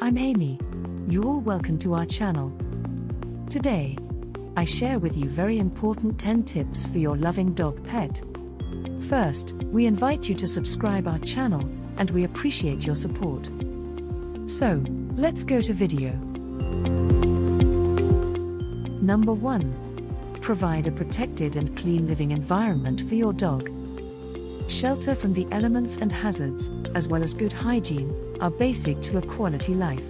I'm Amy. You're all welcome to our channel. Today, I share with you very important 10 tips for your loving dog pet. First, we invite you to subscribe our channel, and we appreciate your support. So, let's go to video. Number 1. Provide a protected and clean living environment for your dog. Shelter from the elements and hazards, as well as good hygiene, are basic to a quality life.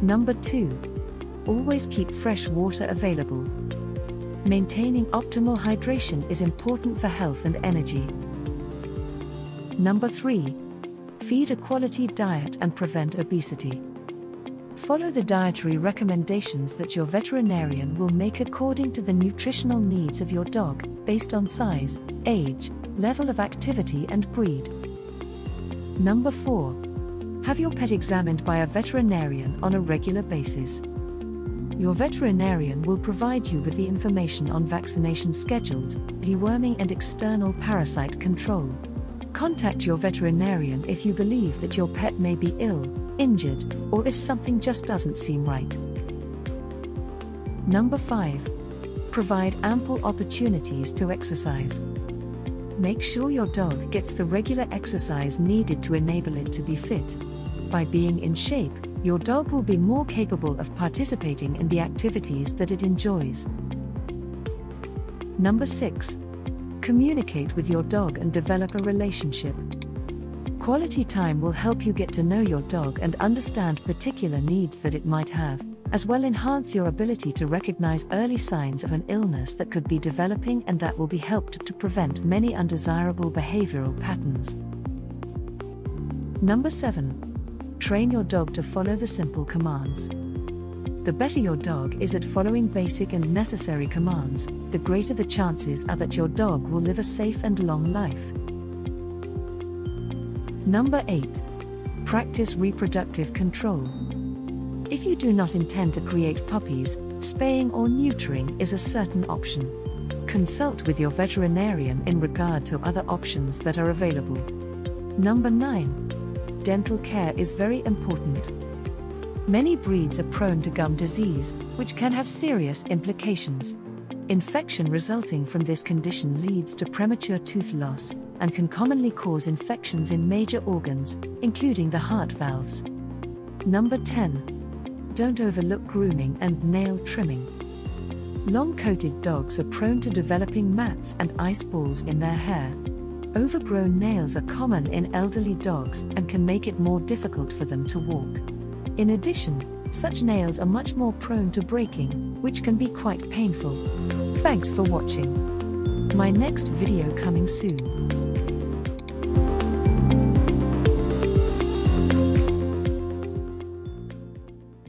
Number 2. Always keep fresh water available. Maintaining optimal hydration is important for health and energy. Number 3. Feed a quality diet and prevent obesity. Follow the dietary recommendations that your veterinarian will make according to the nutritional needs of your dog, based on size, age, level of activity, and breed. Number 4. Have your pet examined by a veterinarian on a regular basis. Your veterinarian will provide you with the information on vaccination schedules, deworming, and external parasite control. Contact your veterinarian if you believe that your pet may be ill, injured, or if something just doesn't seem right. Number 5. Provide ample opportunities to exercise. Make sure your dog gets the regular exercise needed to enable it to be fit. By being in shape, your dog will be more capable of participating in the activities that it enjoys. Number 6. Communicate with your dog and develop a relationship. Quality time will help you get to know your dog and understand particular needs that it might have, as well enhance your ability to recognize early signs of an illness that could be developing and that will be helped to prevent many undesirable behavioral patterns. Number 7. Train your dog to follow the simple commands. The better your dog is at following basic and necessary commands, the greater the chances are that your dog will live a safe and long life. Number 8. Practice reproductive control. If you do not intend to create puppies, spaying or neutering is a certain option. Consult with your veterinarian in regard to other options that are available. Number 9. Dental care is very important. Many breeds are prone to gum disease, which can have serious implications. Infection resulting from this condition leads to premature tooth loss and can commonly cause infections in major organs, including the heart valves. Number 10. Don't overlook grooming and nail trimming. Long coated dogs are prone to developing mats and ice balls in their hair. Overgrown nails are common in elderly dogs and can make it more difficult for them to walk. In addition, such nails are much more prone to breaking, which can be quite painful. Thanks for watching. My next video coming soon.